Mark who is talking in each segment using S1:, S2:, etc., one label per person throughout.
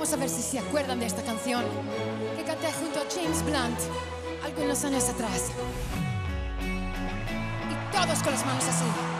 S1: Vamos a ver si se acuerdan de esta canción que canté junto a James Blunt algunos años atrás. Y todos con las manos así.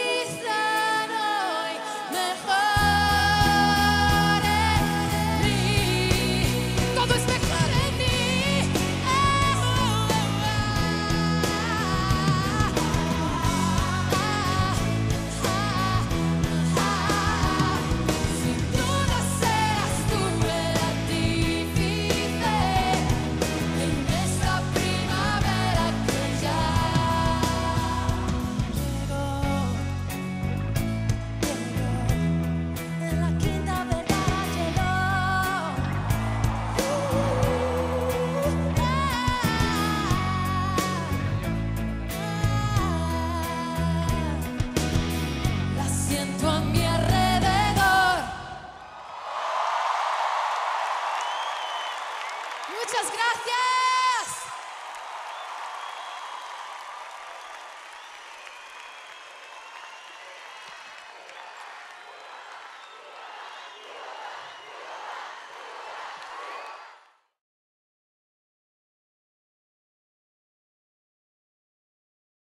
S1: muchas gracias.